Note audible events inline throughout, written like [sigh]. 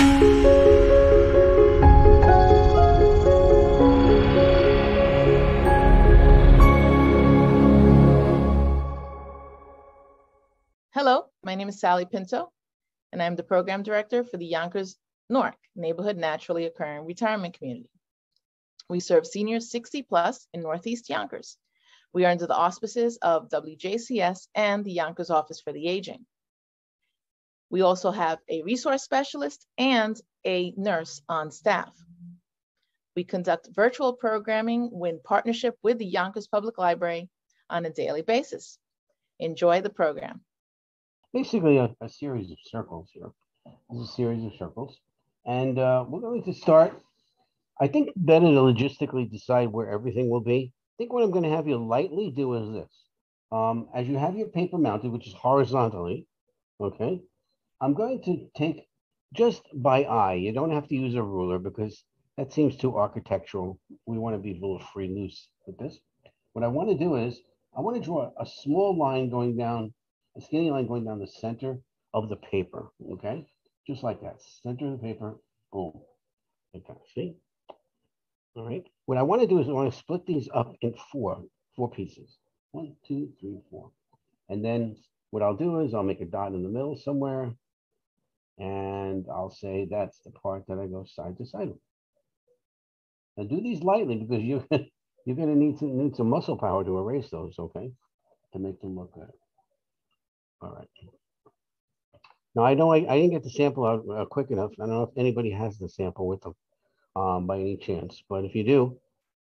Hello, my name is Sally Pinto, and I'm the program director for the Yonkers NORC, Neighborhood Naturally Occurring Retirement Community. We serve seniors 60 plus in Northeast Yonkers. We are under the auspices of WJCS and the Yonkers Office for the Aging. We also have a resource specialist and a nurse on staff. We conduct virtual programming in partnership with the Yonkers Public Library on a daily basis. Enjoy the program. Basically, a, a series of circles here. There's a series of circles. And uh, we're going to start. I think better to logistically decide where everything will be. I think what I'm going to have you lightly do is this. Um, as you have your paper mounted, which is horizontally, okay, I'm going to take just by eye. You don't have to use a ruler because that seems too architectural. We want to be a little free loose with this. What I want to do is I want to draw a small line going down, a skinny line going down the center of the paper, okay? Just like that, center of the paper, boom. That, see? All right. What I want to do is I want to split these up in four, four pieces. One, two, three, four. And then what I'll do is I'll make a dot in the middle somewhere. And I'll say that's the part that I go side to side with. Now do these lightly because [laughs] you're, you're going to need to need some muscle power to erase those, okay? To make them look good. All right. Now I know I, I didn't get the sample out uh, quick enough. I don't know if anybody has the sample with them um, by any chance, but if you do,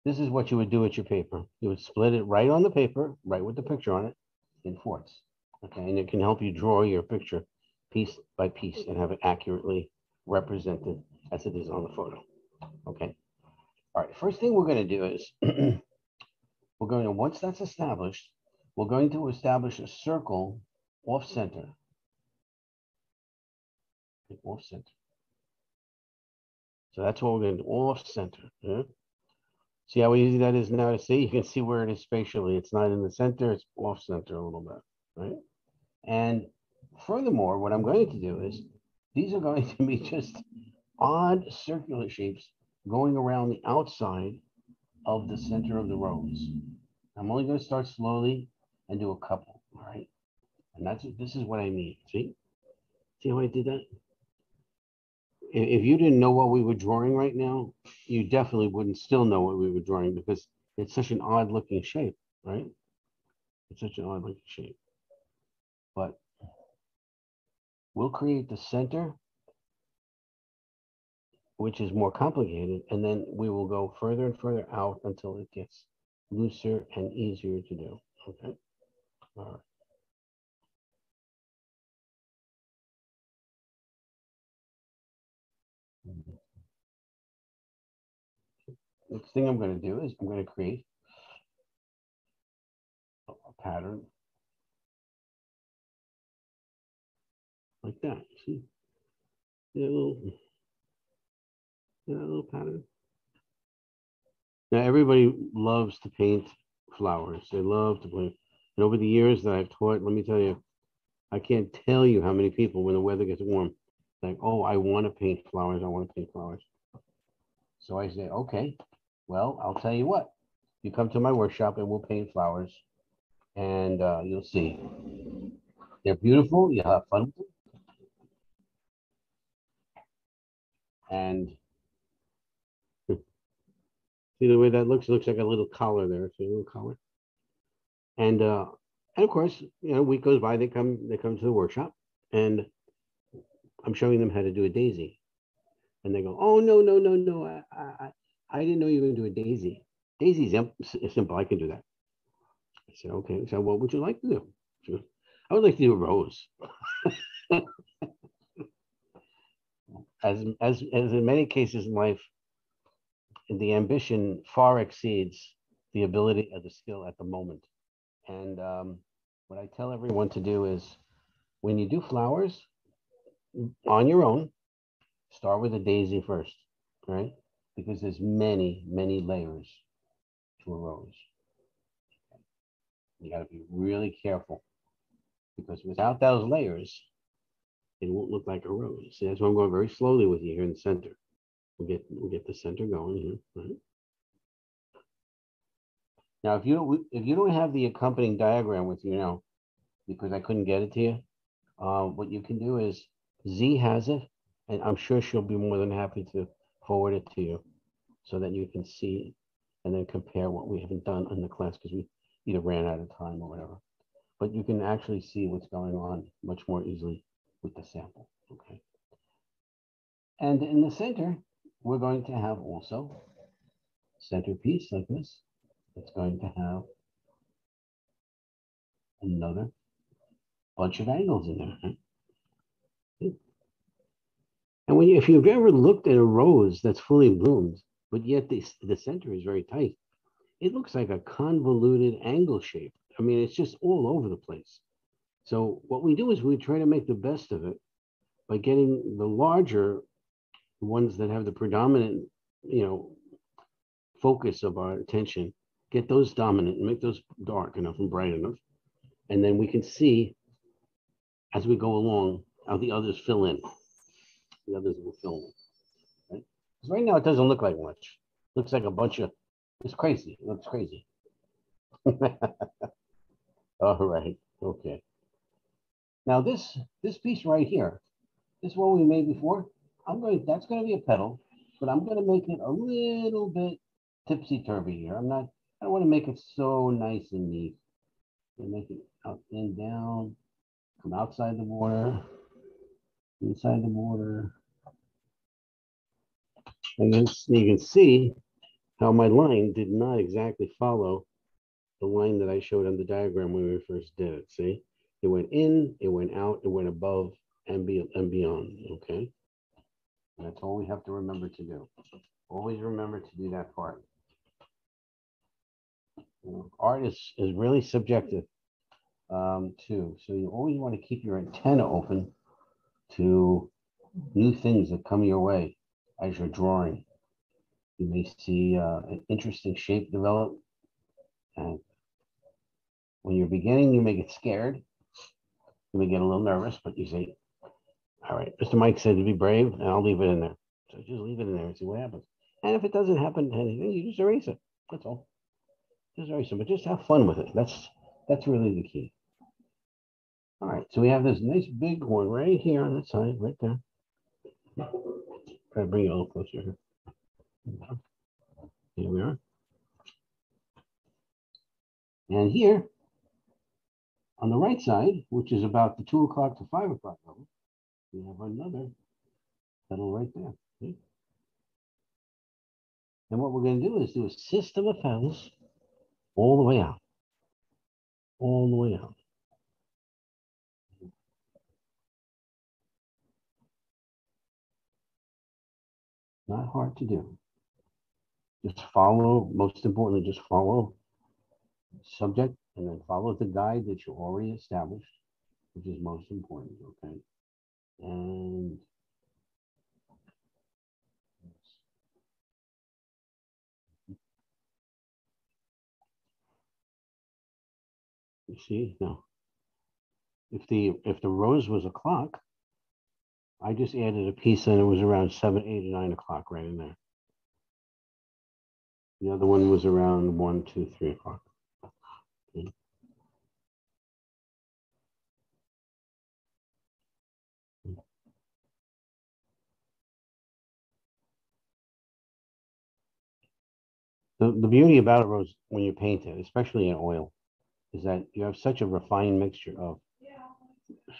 this is what you would do with your paper. You would split it right on the paper, right with the picture on it, in fourths. Okay, and it can help you draw your picture piece by piece and mm-hmm. have it accurately represented as it is on the photo. Okay. All right, first thing we're going to do is [clears throat] we're going to, once that's established, we're going to establish a circle off center. Off center. So that's what we're going to do, off center. Yeah? See how easy that is now to see? You can see where it is spatially. It's not in the center, it's off center a little bit, right? And furthermore, what I'm going to do is these are going [laughs] to be just odd circular shapes going around the outside of the center of the rose. I'm only going to start slowly and do a couple, all right? And that's this is what I mean. See? See how I did that? If you didn't know what we were drawing right now, you definitely wouldn't still know what we were drawing because it's such an odd looking shape, right? It's such an odd looking shape. But we'll create the center, which is more complicated, and then we will go further and further out until it gets looser and easier to do, okay? All right. Next thing I'm going to do is I'm going to create a pattern like that. See, that little, that little pattern. Now everybody loves to paint flowers. They love to paint. And over the years that I've taught, let me tell you, I can't tell you how many people, when the weather gets warm, like, oh, I want to paint flowers. I want to paint flowers. So I say, okay, well, I'll tell you what. You come to my workshop and we'll paint flowers, and uh, you'll see. They're beautiful. You'll have fun with them. And see the way that looks? It looks like a little collar there. A little collar. And uh, and of course, you know, week goes by. They come. They come to the workshop, and I'm showing them how to do a daisy. And they go, oh, no, no, no, no. I, I, I didn't know you were going to do a daisy. Daisy's simple. I can do that. I said, okay. So what would you like to do? I would like to do a rose. [laughs] as, as, as in many cases in life, the ambition far exceeds the ability of the skill at the moment. And um, what I tell everyone to do is when you do flowers, on your own, start with a daisy first, right? Because there's many, many layers to a rose. You got to be really careful because without those layers, it won't look like a rose. See, that's why I'm going very slowly with you here in the center. We'll get we'll get the center going here. Right? Now, if you don't if you don't have the accompanying diagram with you now, because I couldn't get it to you, uh, what you can do is Z has it, and I'm sure she'll be more than happy to forward it to you so that you can see and then compare what we haven't done in the class because we either ran out of time or whatever. But you can actually see what's going on much more easily with the sample, okay? And in the center, we're going to have also centerpiece like this. It's going to have another bunch of angles in there. Right? And when you, if you've ever looked at a rose that's fully bloomed, but yet the, the center is very tight, it looks like a convoluted angle shape. I mean, it's just all over the place. So what we do is we try to make the best of it by getting the larger ones that have the predominant, you know, focus of our attention, get those dominant and make those dark enough and bright enough. And then we can see as we go along how the others fill in. The others will fill in. Right? right now it doesn't look like much. looks like a bunch of, it's crazy. It looks crazy. [laughs] All right, okay. Now this this piece right here, this one we made before, I'm going, that's going to be a petal, but I'm going to make it a little bit tipsy-turvy here. I'm not, I don't want to make it so nice and neat. I make it up and down, come outside the border, inside the border. And then you can see how my line did not exactly follow the line that I showed on the diagram when we first did it. See, it went in, it went out, it went above and, be, and beyond. Okay. That's all we have to remember to do. Always remember to do that part. Art is, is really subjective um, too. So you always want to keep your antenna open to new things that come your way as you're drawing. You may see uh, an interesting shape develop. And when you're beginning, you may get scared. May get a little nervous, but you say, all right, Mr. Mike said to be brave, and I'll leave it in there. So just leave it in there and see what happens. And if it doesn't happen to anything, you just erase it. That's all. Just erase it, but just have fun with it. That's that's really the key. All right, so we have this nice big one right here on the side, right there. Try to bring it a little closer here. Here we are. And here, on the right side, which is about the two o'clock to five o'clock level, we have another petal right there. And what we're going to do is do a system of petals all the way out. All the way out. Not hard to do. Just follow, most importantly, just follow subject and then follow the guide that you already established, which is most important, okay? And you see now, if the if the rose was a clock, I just added a piece and it was around seven, eight, or nine o'clock right in there. The other one was around one, two, three o'clock. The, the beauty about it, Rose, when you paint it, especially in oil, is that you have such a refined mixture of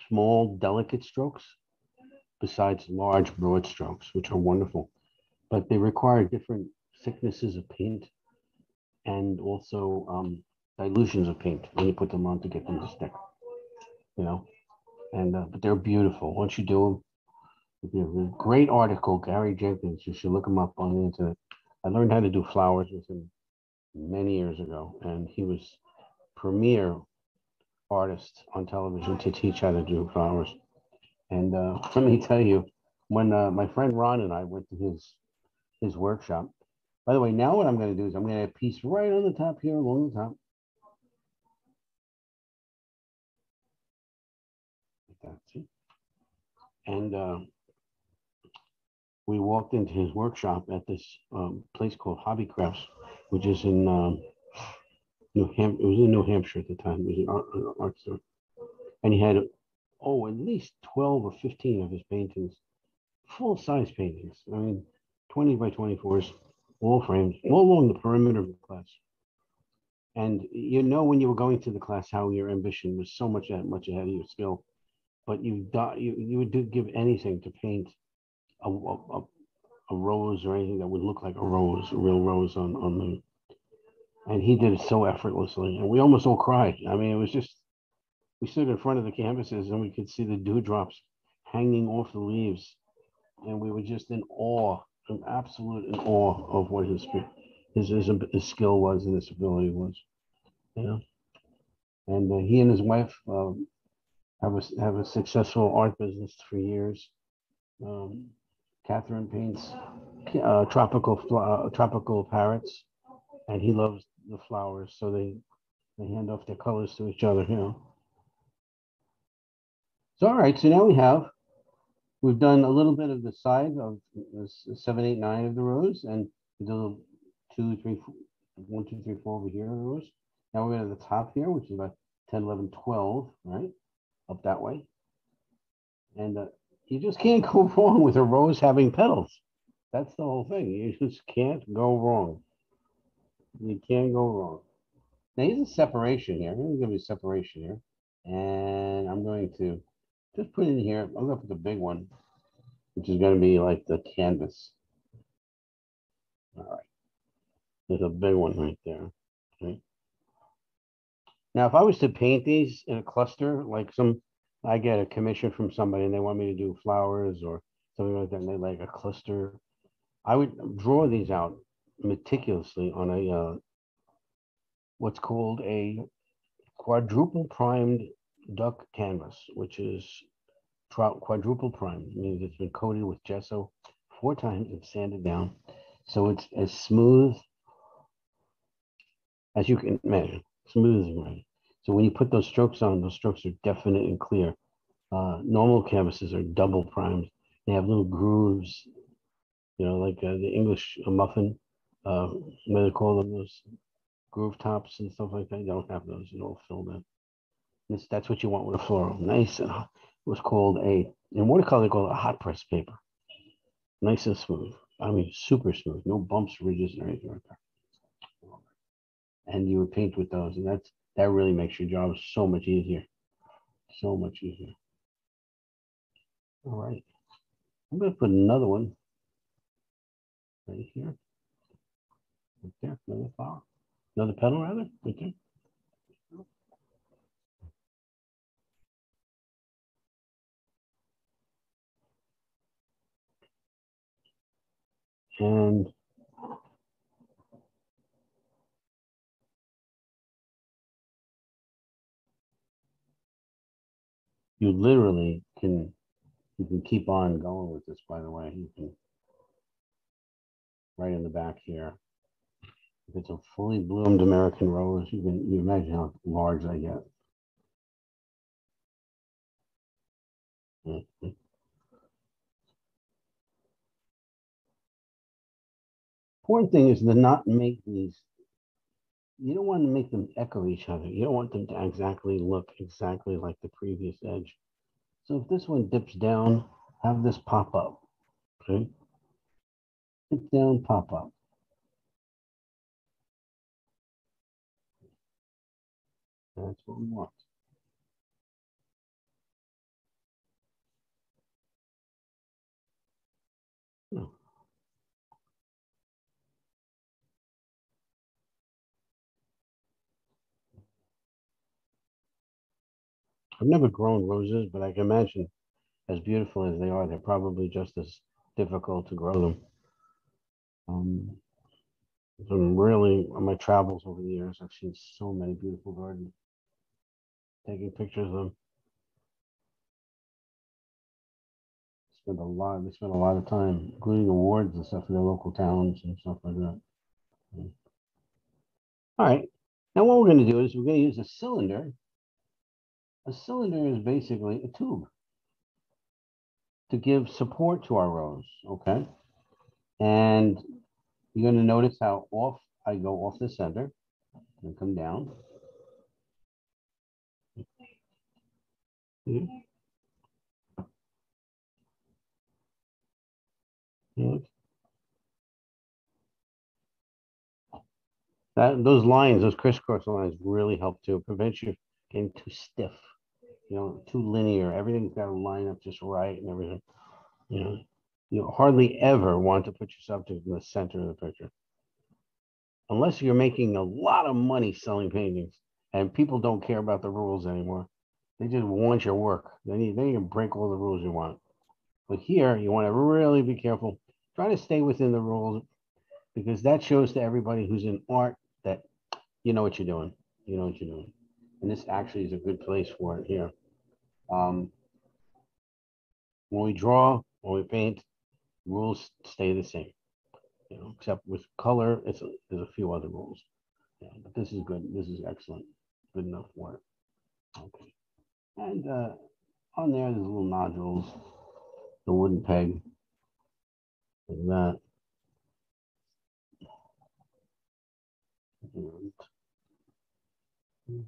small, delicate strokes besides large, broad strokes, which are wonderful. But they require different thicknesses of paint and also um, dilutions of paint when you put them on to get them to stick, you know. And uh, but they're beautiful. Once you do them, great article, Gary Jenkins. You should look him up on the internet. I learned how to do flowers with him many years ago, and he was premier artist on television to teach how to do flowers. And uh, [laughs] let me tell you, when uh, my friend Ron and I went to his his workshop. By the way, now what I'm going to do is I'm going to have a piece right on the top here, along the top. Like that, see? and uh, we walked into his workshop at this um, place called Hobby Crafts, which is in um, New Ham. It was in New Hampshire at the time. It was an art, an art store, and he had oh at least twelve or fifteen of his paintings, full size paintings. I mean, twenty by twenty fours, wall frames, all along the perimeter of the class. And you know when you were going to the class how your ambition was so much that much ahead of your skill, but you you you would do, give anything to paint a, a, a rose or anything that would look like a rose, a real rose on on the. And he did it so effortlessly, and we almost all cried. I mean, it was just we stood in front of the canvases and we could see the dewdrops hanging off the leaves, and we were just in awe, in absolute in awe of what his his his, his skill was and his ability was. You know, and uh, he and his wife um, have a have a successful art business for years. Um, Catherine paints uh, tropical uh, tropical parrots, and he loves the flowers, so they they hand off their colors to each other. You know. So all right, so now we have we've done a little bit of the side of seven, eight, nine of the rose, and we did two, three, four, one, two, three, four over here in the rose. Now we're at the top here, which is about 10, 11, 12, right? Up that way. And uh, you just can't [laughs] go wrong with a rose having petals. That's the whole thing. You just can't go wrong. You can't go wrong. Now here's a separation here. I'm going to give you a separation here. And I'm going to just put in here. I'm going to put the big one, which is going to be like the canvas. All right. There's a big one right there. Okay. Now, if I was to paint these in a cluster, like some I get a commission from somebody and they want me to do flowers or something like that, and they like a cluster. I would draw these out meticulously on a uh, what's called a quadruple primed duck canvas, which is quadruple primed. Means it's been coated with gesso four times and sanded down, so it's as smooth as you can imagine, smooth as. So when you put those strokes on, those strokes are definite and clear. Uh, normal canvases are double primed. They have little grooves, you know, like uh, the English muffin, uh, they call them, those groove tops and stuff like that. They don't have those, you know, filled in. This, that's what you want with a floral. Nice and it was called a, in watercolor, they call it a hot press paper. Nice and smooth. I mean, super smooth. No bumps, ridges, or anything like that. And you would paint with those. And that's that really makes your job so much easier. So much easier. All right. I'm going to put another one right here. Right there, another flower. Another petal, rather, right there. And you literally can you can keep on going with this by the way you can right in the back here if it's a fully bloomed american rose you can you imagine how large they get mm-hmm. important thing is to not make these you don't want to make them echo each other. You don't want them to exactly look exactly like the previous edge. So if this one dips down, have this pop up, okay? Dip down, pop up. That's what we want. I've never grown roses, but I can imagine as beautiful as they are, they're probably just as difficult to grow them. Um, I'm really, on my travels over the years, I've seen so many beautiful gardens. Taking pictures of them. Spent a lot, they spent a lot of time, including awards and stuff in their local towns and stuff like that. All right, now what we're going to do is we're going to use a cylinder a cylinder is basically a tube. to give support to our rose, okay? And you're gonna notice how off, I go off the center and come down. Hmm? Look. That, those lines, those crisscross lines really help to prevent you from getting too stiff, you know, too linear. Everything's got to line up just right and everything. You know, you hardly ever want to put your subject in the center of the picture. Unless you're making a lot of money selling paintings and people don't care about the rules anymore. They just want your work. They need, they can break all the rules you want. But here, you want to really be careful. Try to stay within the rules because that shows to everybody who's in art that you know what you're doing. You know what you're doing. And this actually is a good place for it here. Um, when we draw, when we paint, rules stay the same. You know, except with color, it's a, there's a few other rules. Yeah, but this is good. This is excellent. Good enough work. Okay. And uh, on there, there's little nodules, the wooden peg, like that. And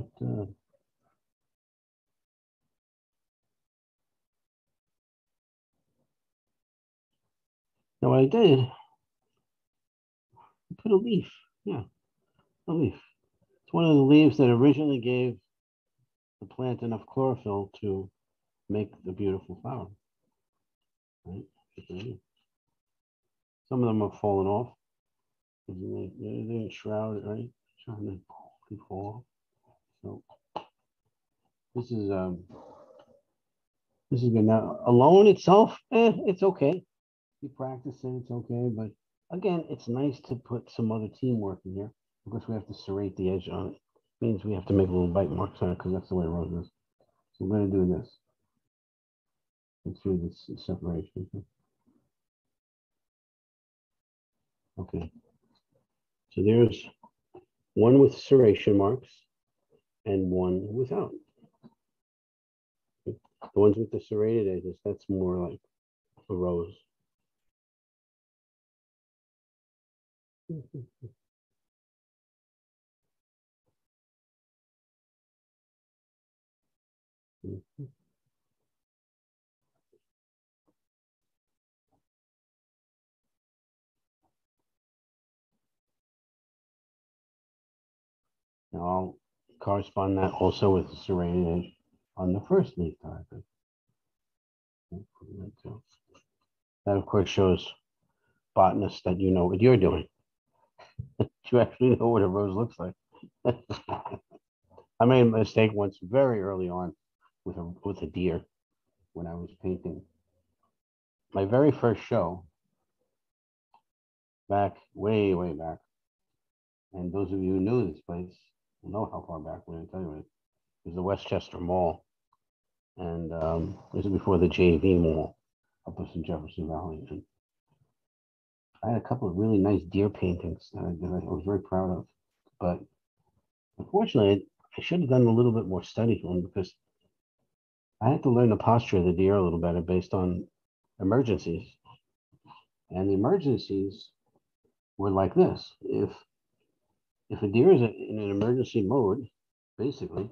let's uh, now what I did, I put a leaf. Yeah, a leaf. It's one of the leaves that originally gave the plant enough chlorophyll to make the beautiful flower. Right? Some of them have fallen off. They, they're shrouded, right? Trying to fall. So this is um this is good. Now alone itself, eh, it's okay. You practice it, it's okay. But again, it's nice to put some other teamwork in here because we have to serrate the edge on it. Means we have to make a little bite marks on it because that's the way rose is. So we're gonna do this. Let's do this separation. Okay. So there's one with serration marks and one without. The ones with the serrated edges, that's more like a rose. Now I'll correspond that also with the serrated edge on the first leaf diagram. That of course shows botanists that you know what you're doing. [laughs] you actually know what a rose looks like. [laughs] I made a mistake once very early on with a with a deer when I was painting. My very first show back way, way back. And those of you who knew this place will know how far back we're tell you. It was the Westchester Mall. And um, this is before the JV Mall up in Jefferson Valley. And I had a couple of really nice deer paintings that I, that I was very proud of. But unfortunately, I should have done a little bit more study on because I had to learn the posture of the deer a little better based on emergencies. And the emergencies were like this. If if a deer is in an emergency mode, basically,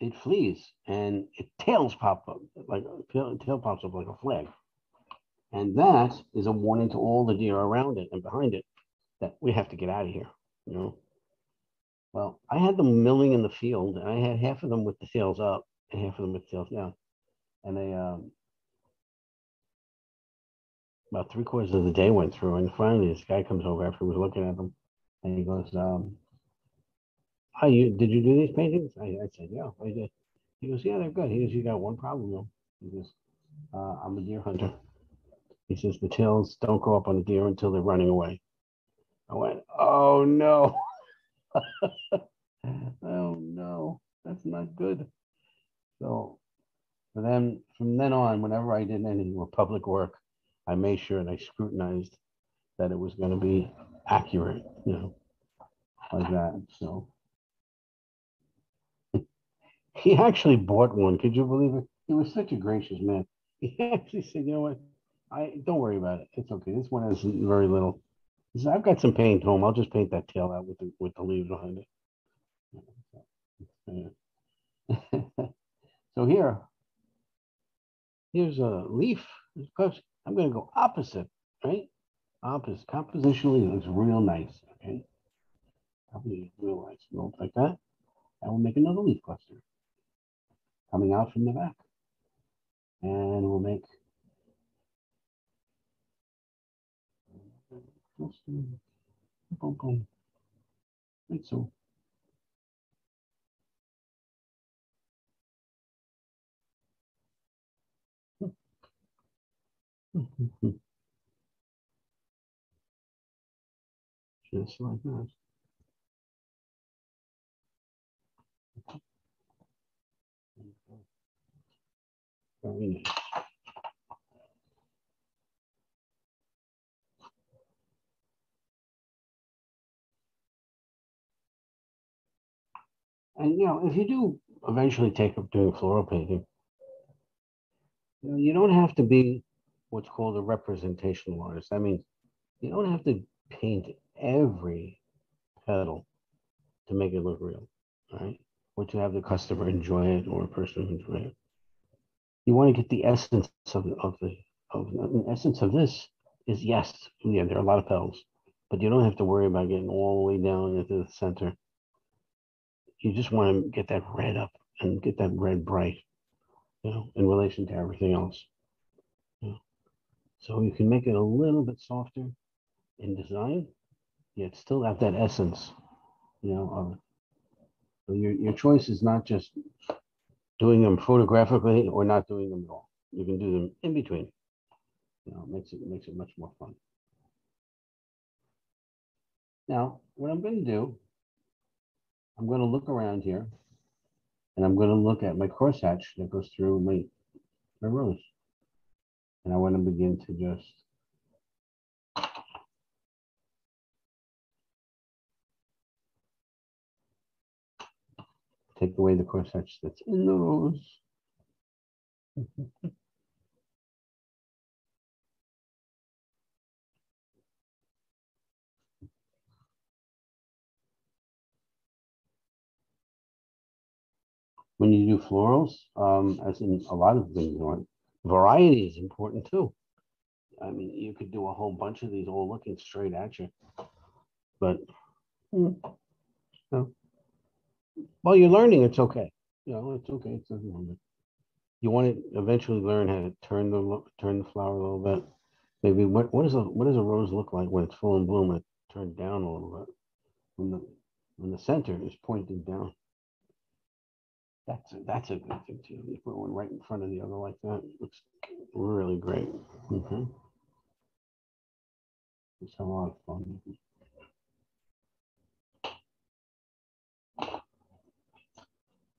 it flees and it tails pop up like tail, tail pops up like a flag. And that is a warning to all the deer around it and behind it that we have to get out of here, you know. Well, I had them milling in the field, and I had half of them with the tails up and half of them with tails down. And they um about three quarters of the day went through, and finally this guy comes over after we was looking at them and he goes, um, "Hi, you did you do these paintings?" I, I said, "Yeah, I did." He goes, "Yeah, they're good." He goes, "You got one problem though." He goes, uh, "I'm a deer hunter." He says the tails don't go up on the deer until they're running away. I went, "Oh no." [laughs] oh no, that's not good. So, but then from then on, whenever I did any more public work, I made sure and I scrutinized that it was going to be accurate, you know, like that. So [laughs] he actually bought one. Could you believe it? He was such a gracious man. [laughs] He actually said, "You know what? I don't worry about it. It's okay. This one has very little. He said, I've got some paint home. I'll just paint that tail out with the with the leaves behind it." [laughs] so here, here's a leaf. Of course, I'm going to go opposite, right? Opposite. Compositionally, it looks real nice. Okay. Probably real nice. Look like that. And we'll make another leaf cluster coming out from the back. And we'll make like so. Hmm. Hmm, hmm, Just like that. And you know, if you do eventually take up doing floral painting, you know, you don't have to be what's called a representational artist. I mean, you don't have to paint every petal to make it look real, right? Or to have the customer enjoy it or a person enjoy it. You want to get the essence of, of the of the essence of this is yes, yeah, there are a lot of petals, but you don't have to worry about getting all the way down into the center. You just want to get that red up and get that red bright, you know, in relation to everything else. You know? So you can make it a little bit softer in design, yet still have that essence, you know, of it. So your, your choice is not just doing them photographically or not doing them at all. You can do them in between. You know, it makes it makes it much more fun. Now, what I'm going to do, I'm going to look around here, and I'm going to look at my crosshatch that goes through my my rose, and I want to begin to just take away the crosshatch that's in the rose. [laughs] when you do florals, um, as in a lot of things, variety is important too. I mean, you could do a whole bunch of these all looking straight at you, but mm, no. While you're learning, it's okay. You know, it's okay. It's nothing. You want to eventually learn how to turn the turn the flower a little bit. Maybe what what does a what does a rose look like when it's full in bloom it turned down a little bit? When the when the center is pointing down. That's a, that's a good thing too. You put one right in front of the other like that. Looks really great. Mm-hmm. It's a lot of fun.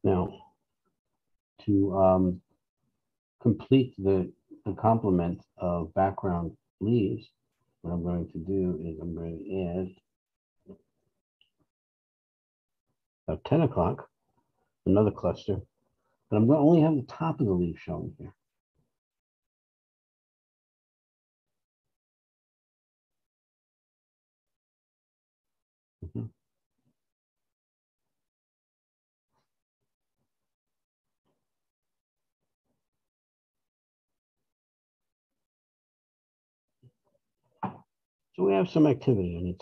Now, to um, complete the, the complement of background leaves, what I'm going to do is I'm going to add about 10 o'clock another cluster. But I'm going to only have the top of the leaf showing here. So we have some activity on each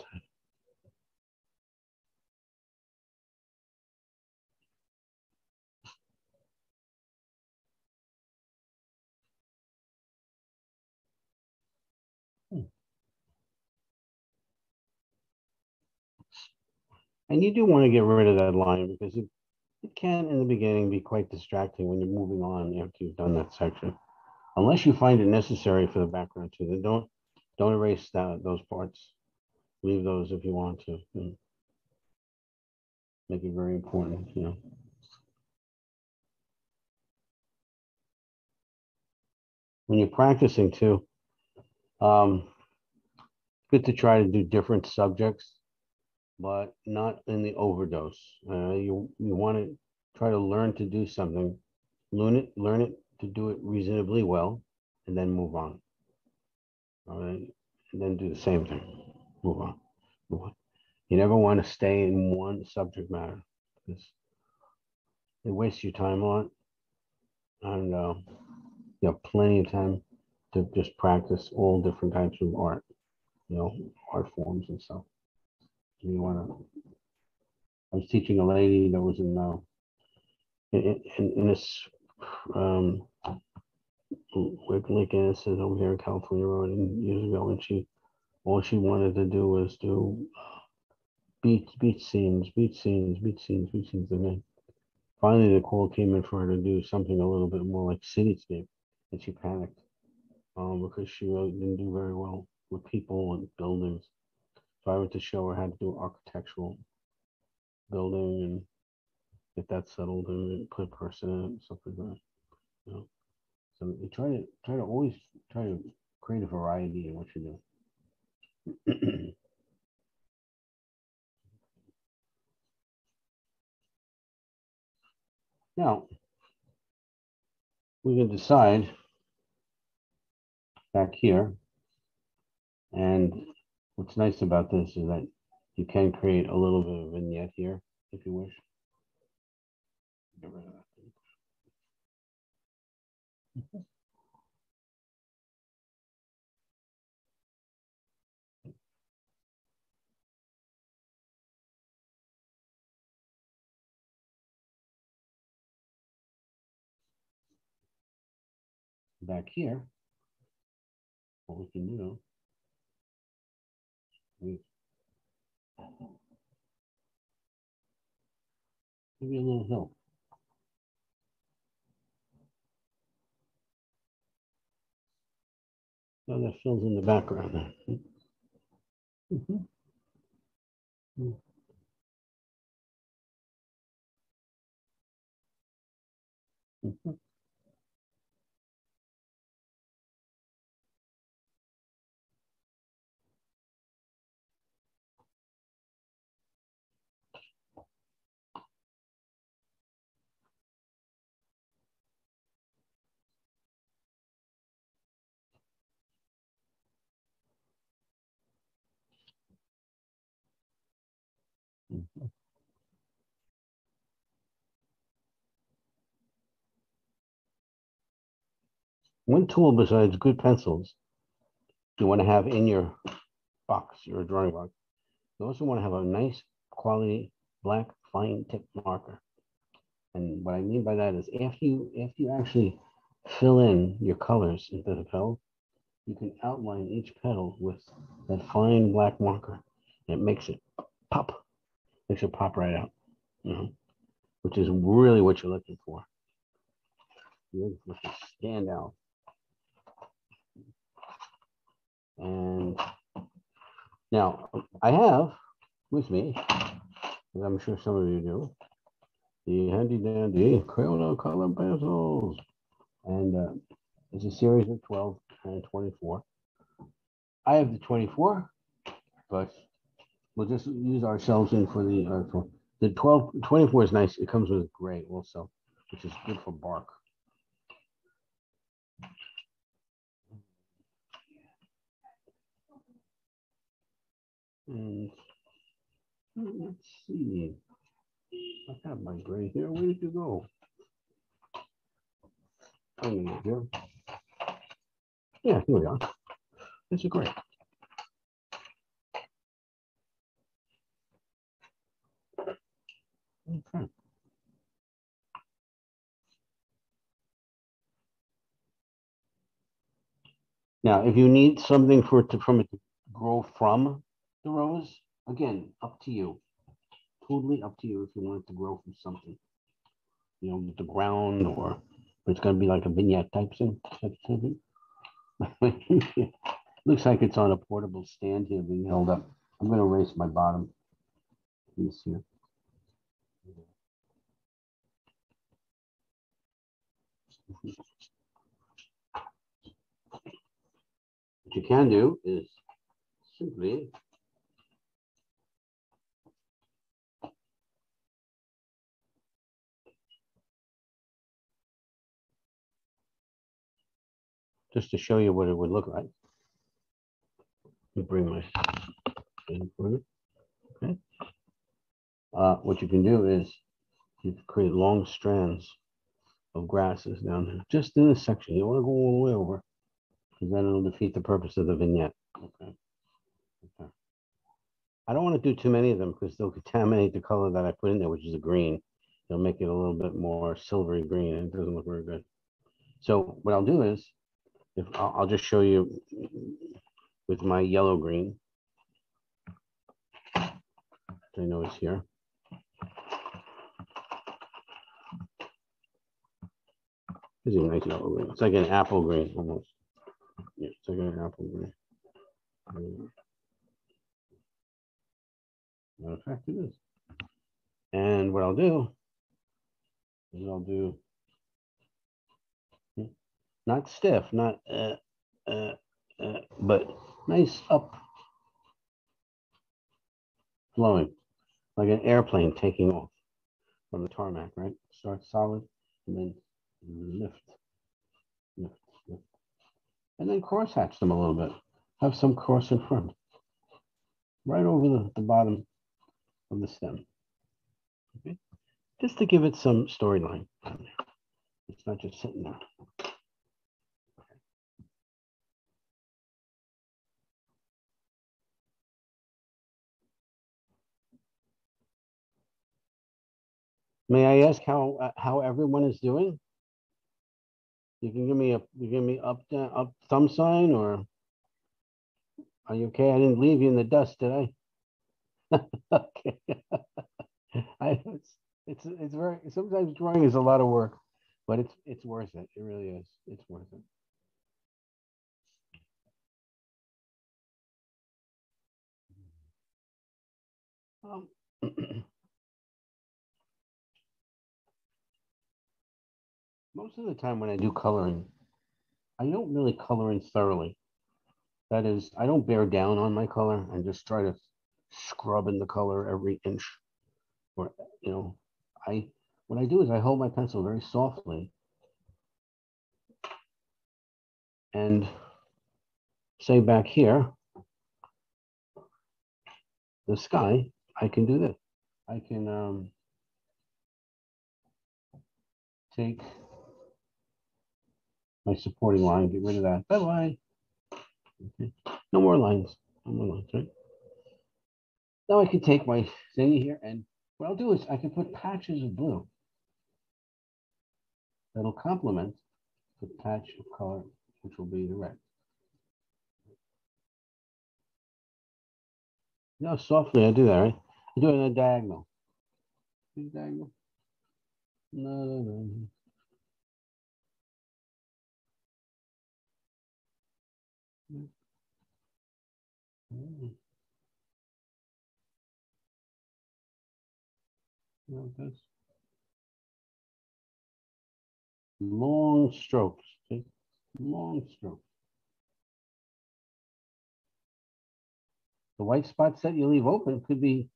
hmm. side. And you do want to get rid of that line because it, it can, in the beginning, be quite distracting when you're moving on after you've done that section. Unless you find it necessary for the background too, then don't don't erase that those parts. Leave those if you want to. Make it very important, you know. When you're practicing too, um, good to try to do different subjects but not in the overdose. Uh, you you want to try to learn to do something, learn it, learn it to do it reasonably well, and then move on. All right, and then do the same thing. Move on. Move on. You never want to stay in one subject matter because it wastes your time a lot. And uh, you have plenty of time to just practice all different types of art, you know, art forms and stuff. You want to. I was teaching a lady that was in uh, in, in, in this um, Wick Lincoln is over here in California Road years ago, and she all she wanted to do was do uh, beach beach scenes, beach scenes, beach scenes, beach scenes, and then finally the call came in for her to do something a little bit more like cityscape, and she panicked um, because she really didn't do very well with people and buildings. So I went to show her how to do architectural building and get that settled and put a person in it and stuff like that. You know? So you try to try to always try to create a variety in what you do. [clears throat] now we can decide back here. And what's nice about this is that you can create a little bit of vignette here if you wish. Get rid of that. Mhm. Back here, what we can do is give you a little help. So that fills in the background. there. Mhm. Mm. One tool besides good pencils you want to have in your box, your drawing box. You also want to have a nice quality black fine tip marker. And what I mean by that is after you after you actually fill in your colors into the petal, you can outline each petal with that fine black marker. It makes it pop, it pop right out, you know, which is really what you're looking for. You're looking for to stand out. And now I have with me, as I'm sure some of you do, the handy dandy Crayola color pencils. And uh, it's a series of 12 and 24. I have the 24, but we'll just use ourselves in for the uh, for- the 12, 24 is nice. It comes with gray also, which is good for bark. And let's see. I have my gray here. Where did you go? Gonna here. Yeah, here we are. It's a gray. Okay. Now, if you need something for it to from it to grow from the rose, again, up to you. Totally up to you if you want it to grow from something. You know, the ground or it's gonna be like a vignette type thing. type thing. [laughs] Looks like it's on a portable stand here being held up. I'm gonna erase my bottom piece here. what you can do is simply just to show you what it would look like. You bring my. Okay. Uh, what you can do is you create long strands of grasses down there, just in this section. You want to go all the way over because then it'll defeat the purpose of the vignette. Okay. Okay. I don't want to do too many of them because they'll contaminate the color that I put in there, which is a green. They'll make it a little bit more silvery green and it doesn't look very good. So what I'll do is, if I'll, I'll just show you with my yellow green. which I know is here. This is a nice yellow green. It's like an apple green almost. Yeah, like an apple green. Matter of fact, it is. And what I'll do is I'll do hmm, not stiff, not uh, uh, uh, but nice up flowing, like an airplane taking off from the tarmac, right? Start solid and then lift. And then cross hatch them a little bit. Have some cross in front, right over the, the bottom of the stem. Okay, just to give it some storyline. It's not just sitting there. May I ask how uh, how everyone is doing? You can give me a you give me up down up thumb sign or are you okay? I didn't leave you in the dust, did I? [laughs] okay. [laughs] I it's, it's it's very sometimes drawing is a lot of work, but it's it's worth it. It really is. It's worth it. Um, most of the time when I do coloring, I don't really color in thoroughly. That is, I don't bear down on my color and just try to scrub in the color every inch. Or, you know, I, what I do is I hold my pencil very softly and say back here, the sky, I can do this. I can um, take my supporting line, get rid of that. Bye-bye. Okay. No more lines. No more lines, right? Now I can take my thingy here and what I'll do is I can put patches of blue that'll complement the patch of color, which will be the red. Now softly I do that, right? I do it in a diagonal. Diagonal. No, no, no. Long strokes, okay? Long strokes. The white spots that you leave open could be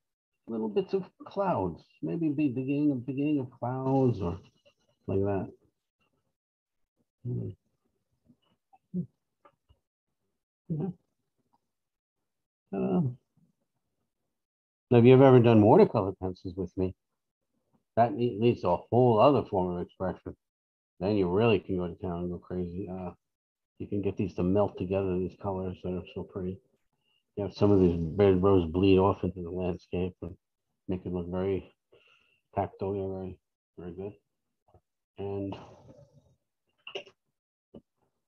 little bits of clouds, maybe be beginning of beginning of clouds or like that. Hmm. Yeah. Um, have you ever done watercolor pencils with me? That leads to a whole other form of expression. Then you really can go to town and go crazy. Uh, you can get these to melt together, these colors that are so pretty. You have some of these red rose bleed off into the landscape and make it look very tactile, very, very good. And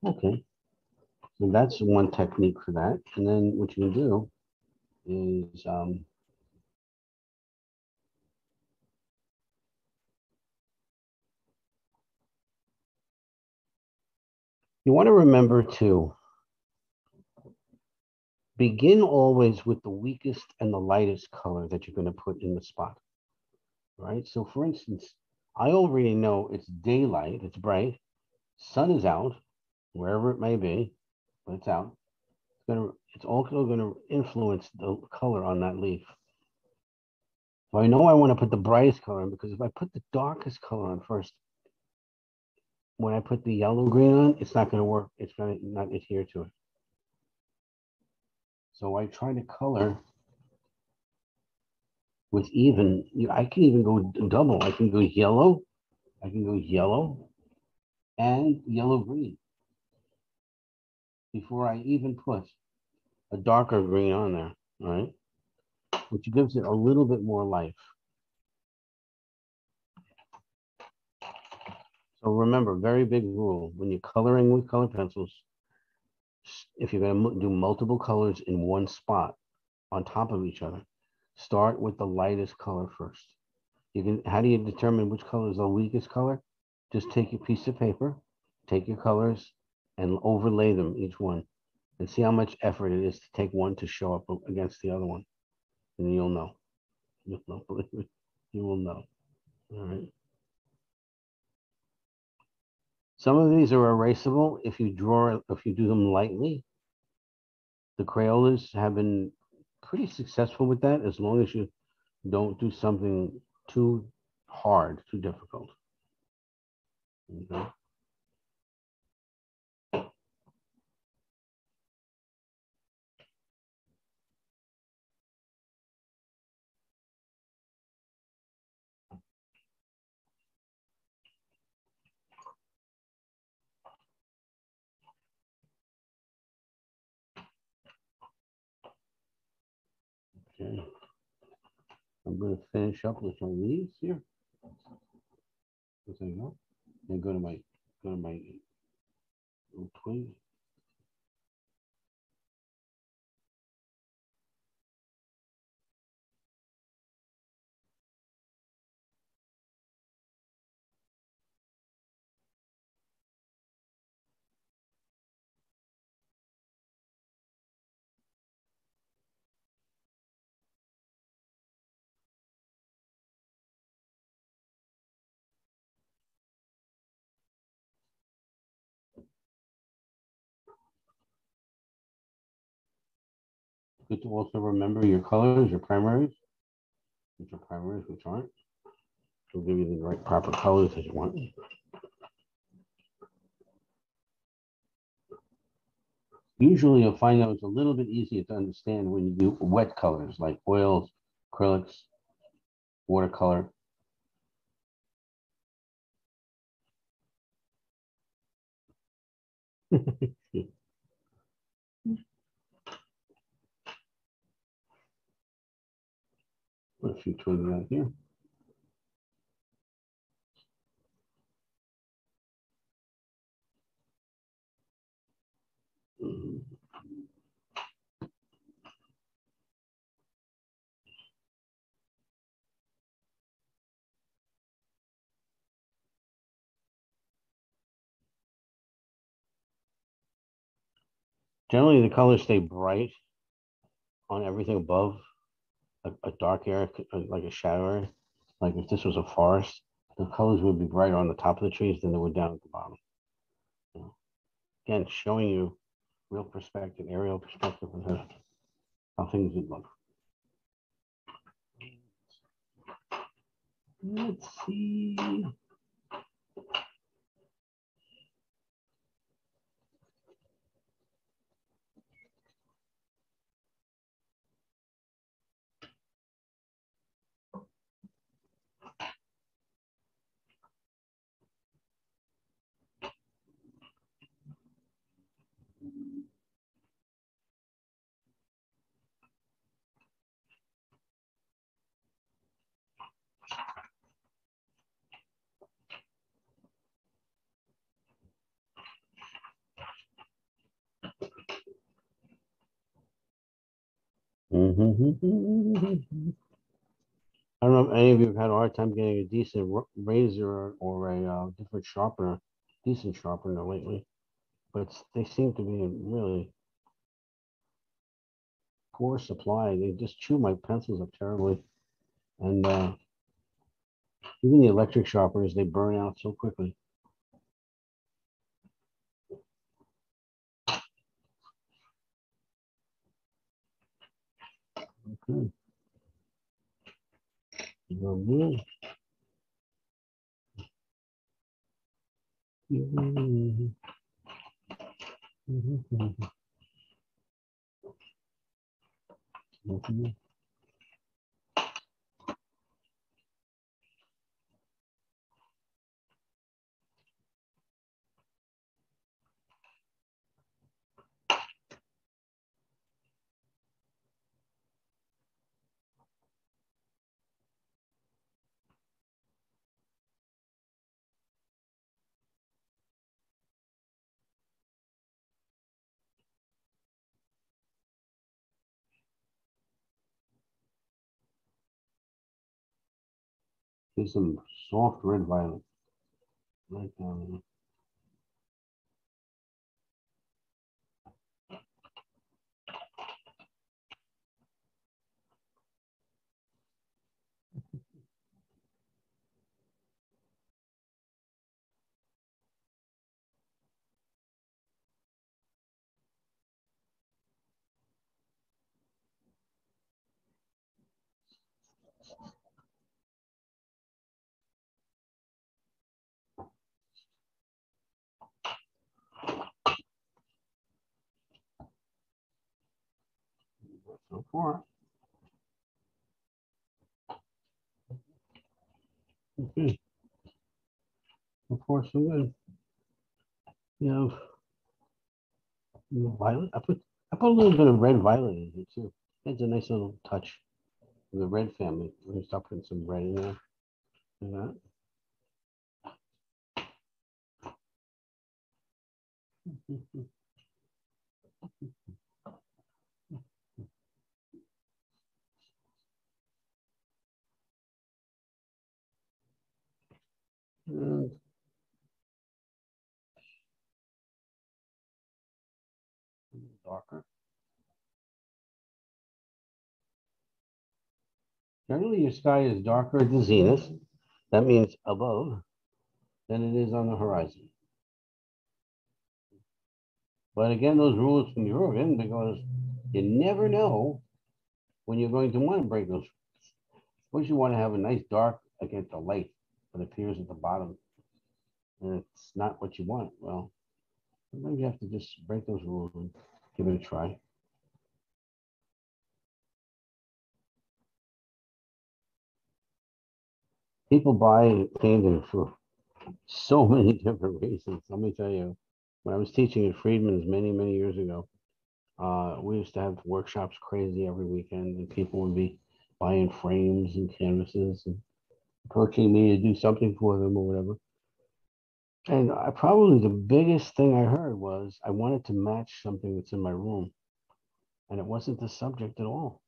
okay, so that's one technique for that. And then what you can do is um, you want to remember to begin always with the weakest and the lightest color that you're going to put in the spot. Right? So for instance, I already know it's daylight, it's bright, sun is out, wherever it may be, but it's out. It's gonna it's also going to influence the color on that leaf. So I know I want to put the brightest color in because if I put the darkest color on first, when I put the yellow green on, it's not going to work. It's going to not adhere to it. So I try to color with even, I can even go double. I can go yellow. I can go yellow and yellow green before I even put a darker green on there, all right? Which gives it a little bit more life. So remember, very big rule, when you're coloring with color pencils, if you're gonna do multiple colors in one spot on top of each other, start with the lightest color first. You can, how do you determine which color is the weakest color? Just take your piece of paper, take your colors and overlay them each one and see how much effort it is to take one to show up against the other one. And you'll know. You'll know, [laughs] believe me, you will know. All right. Some of these are erasable if you draw, if you do them lightly. The Crayolas have been pretty successful with that as long as you don't do something too hard, too difficult. Okay. I'm going to finish up with some leaves here. There you go. Then go to my go to my little twig. Good to also remember your colors, your primaries, which are primaries, which aren't. It'll give you the right proper colors that you want. Usually you'll find it's a little bit easier to understand when you do wet colors like oils, acrylics, watercolor. [laughs] Put a few twigs out here. Generally, the colors stay bright on everything above a, a dark area, uh, like a shadow area. Like if this was a forest, the colors would be brighter on the top of the trees than they would down at the bottom. You know? Again, showing you real perspective, aerial perspective of how things would look. Let's see. Mhm. I have had a hard time getting a decent razor or- a uh, different sharpener, decent sharpener lately, but they seem to be in really poor supply. They just chew my pencils up terribly, and uh, even the electric sharpeners they burn out so quickly. Okay. Go blue. Here's some soft red violet. Right down far. Okay. So good. You know, violet. I put I put a little bit of red violet in here too. It's a nice little touch. of The red family. Let me start putting some red in there. Uh, like [laughs] that. And darker. Generally, your sky is darker at the zenith. That means above than it is on the horizon. But again, those rules can be broken because you never know when you're going to want to break those. Suppose you want to have a nice dark against the light that appears at the bottom. And it's not what you want. Well, sometimes you have to just break those rules and give it a try. People buy painting for so many different reasons. Let me tell you, when I was teaching at Friedman's many, many years ago, uh, we used to have workshops crazy every weekend, and people would be buying frames and canvases and approaching me to do something for them or whatever. And I probably the biggest thing I heard was I wanted to match something that's in my room, and it wasn't the subject at all.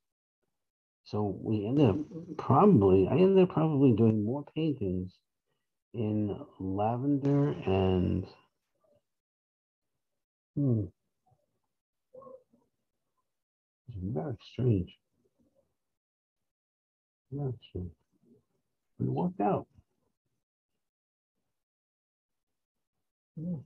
So we ended up probably, I ended up probably doing more paintings in lavender and hmm, it's very strange. Very strange. But walked out. Yeah.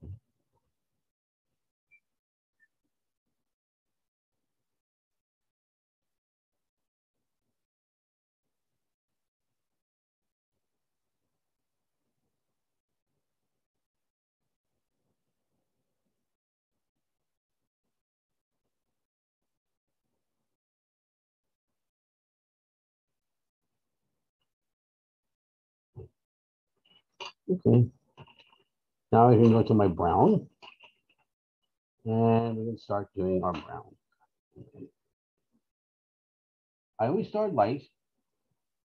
Okay. Now I can go to my brown. And we can start doing our brown. Okay. I always start light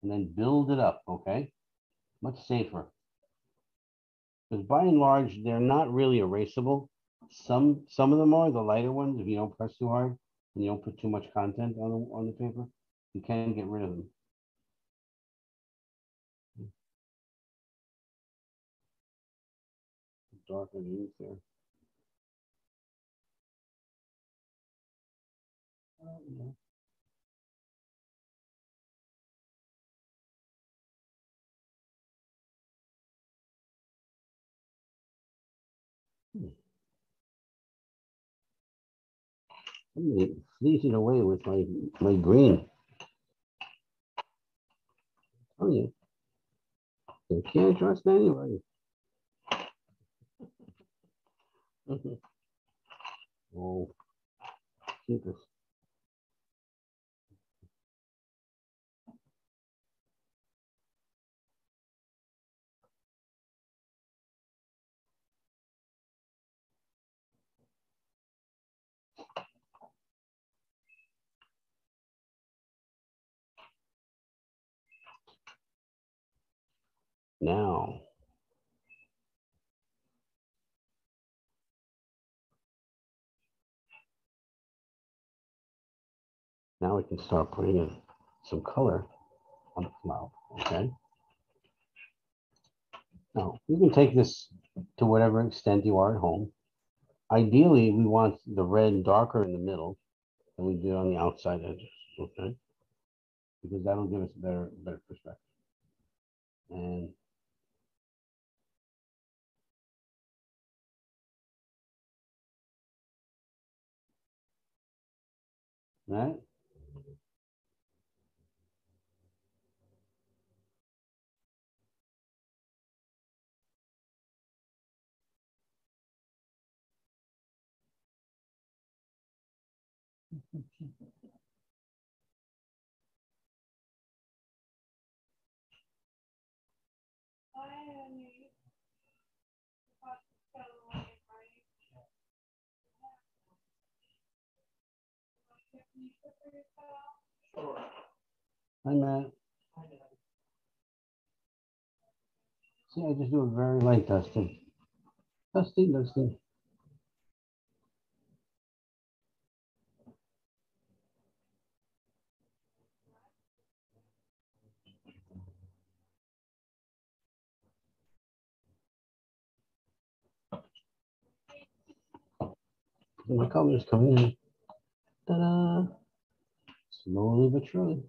and then build it up, okay? Much safer. Because by and large, they're not really erasable. Some some of them are, the lighter ones, if you don't press too hard and you don't put too much content on on the paper, you can get rid of them. Dark underneath there. Oh. I'm it away with my my green. Oh yeah. You can't trust anybody. Mhm. Oh, this. Now. Now we can start putting in some color on the flower, okay? Now, you can take this to whatever extent you are at home. Ideally, we want the red darker in the middle than we do on the outside edges, okay? Because that'll give us a better, better perspective. And right? Hi, Matt. See, I just do a very light dusting. Dusting, dusting. My color is coming in. Ta-da! Slowly but surely.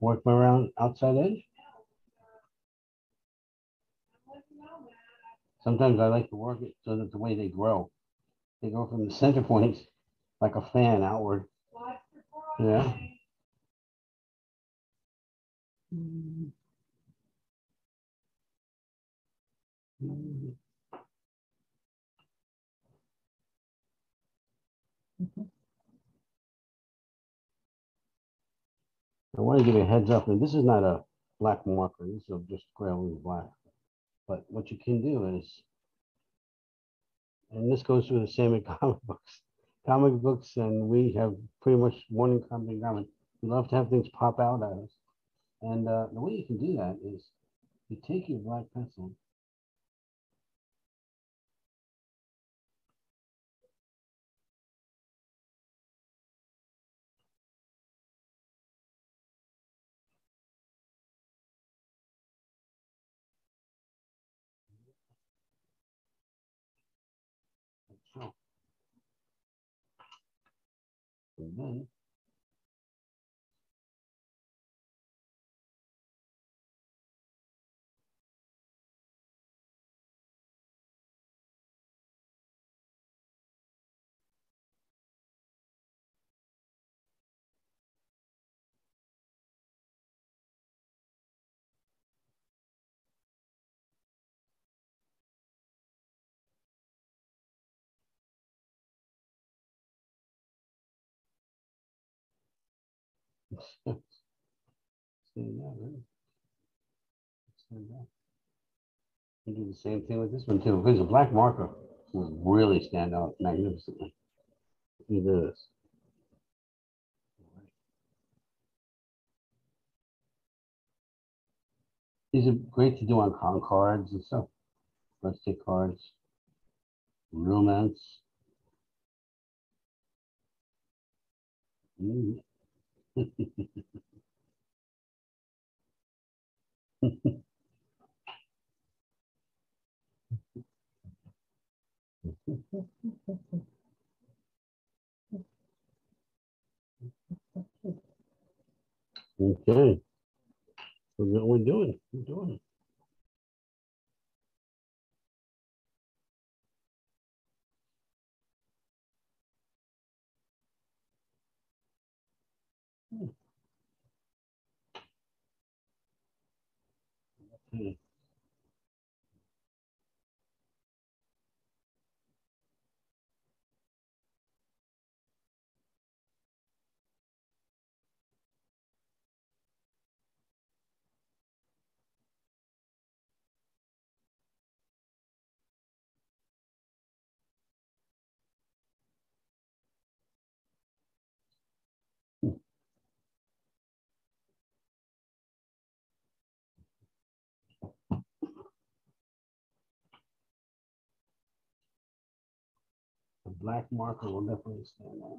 Work my around outside edge. Sometimes I like to work it so that the way they grow, they go from the center point like a fan outward. Yeah. Hmm. I want to give you a heads up, and this is not a black marker. This is just graying black. But what you can do is, and this goes through the same in [laughs] comic books. Comic books, and we have pretty much one in common. common. We love to have things pop out at us. And uh, the way you can do that is you take your black pencil. And then Stand. You do the same thing with this one too, because a black marker will really stand out magnificently. You do this. These are great to do on con cards and stuff. Birthday cards, romance. Mm. Okay. So what we're doing, we're doing. it. The black marker will definitely stand out.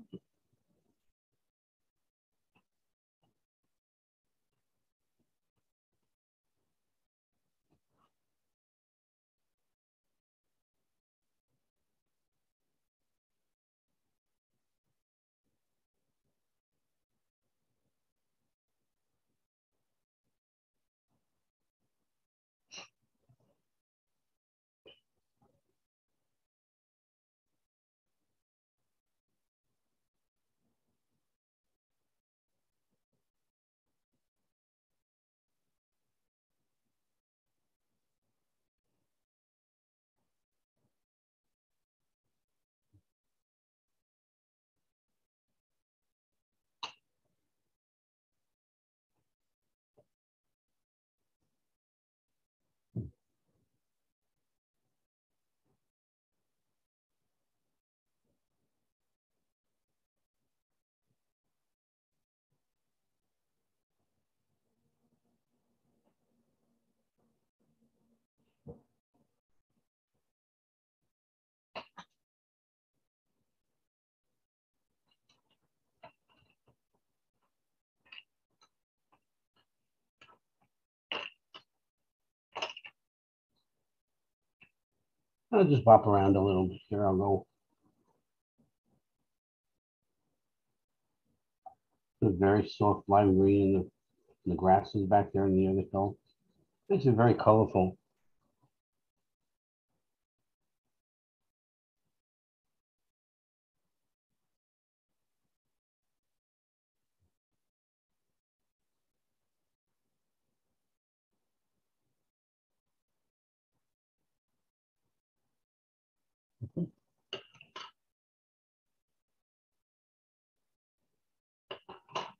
I'll just bop around a little bit here. I'll go. A very soft lime green in the, in the grasses back there in the other hill. Makes it very colorful.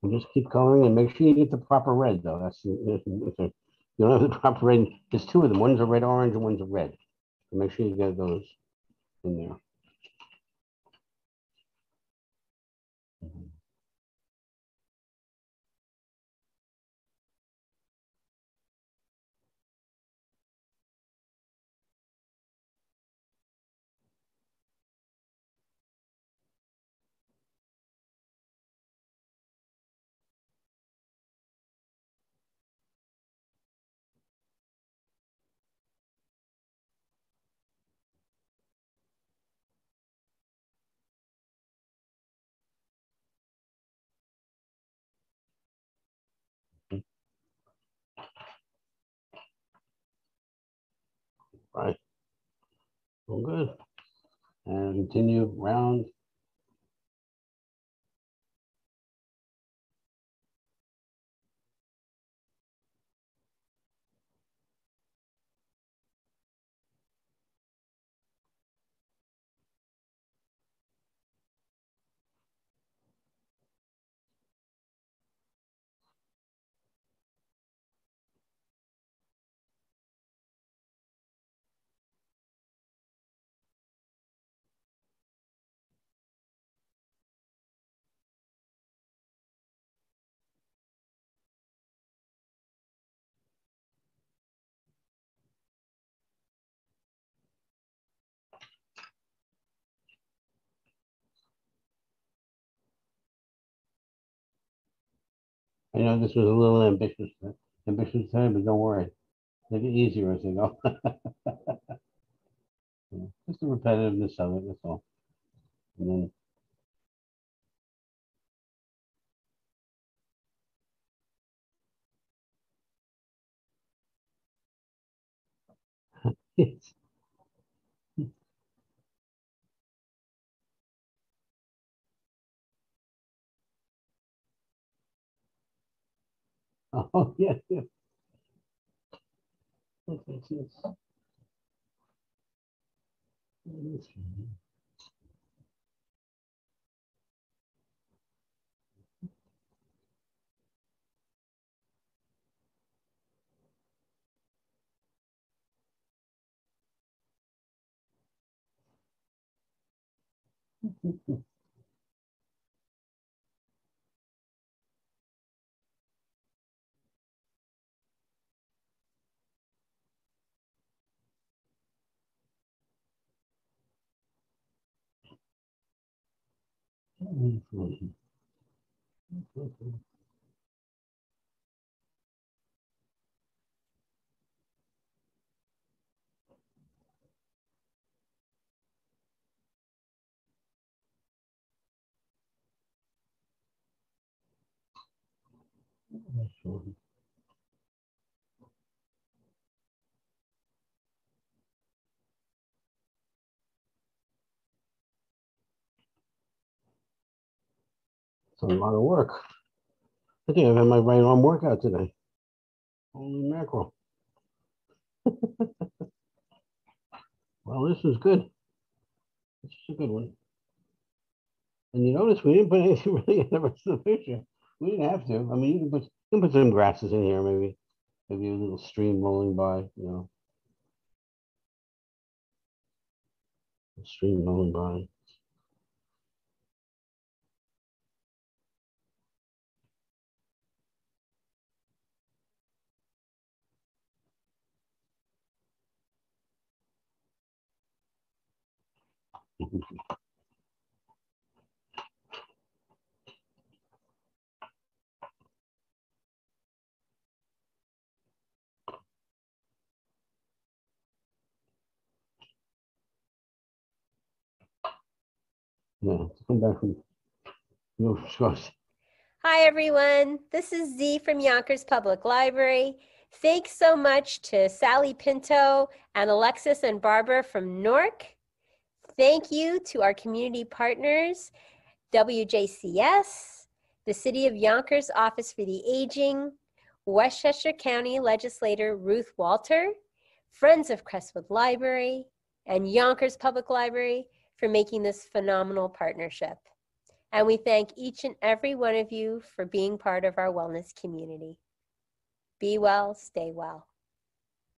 And just keep coloring and make sure you get the proper red though. That's you don't have the [laughs] proper red. There's two of them. One's a red orange and one's a red. So make sure you get those in there. Right. All good. And continue round. I know this was a little ambitious, ambitious time, but don't worry. Make it easier as I go. Just the repetitiveness of it, that's all. And then. [laughs] It's- Oh, [laughs] yeah, yeah. Okay, cheers. [laughs] yes, yes. Yes. It's a lot of work. I think I've had my right arm workout today. Holy mackerel. [laughs] well, this is good. This is a good one. And you notice we didn't put [laughs] anything really in the rest of the picture. We didn't have to. I mean, you can put you can put some grasses in here, maybe. Maybe a little stream rolling by, you know. A stream rolling by. Yeah, come back from. Hi, everyone. This is Z from Yonkers Public Library. Thanks so much to Sally Pinto and Alexis and Barbara from NORC. Thank you to our community partners, WJCS, the City of Yonkers Office for the Aging, Westchester County Legislator Ruth Walter, Friends of Crestwood Library, and Yonkers Public Library for making this phenomenal partnership. And we thank each and every one of you for being part of our wellness community. Be well, stay well.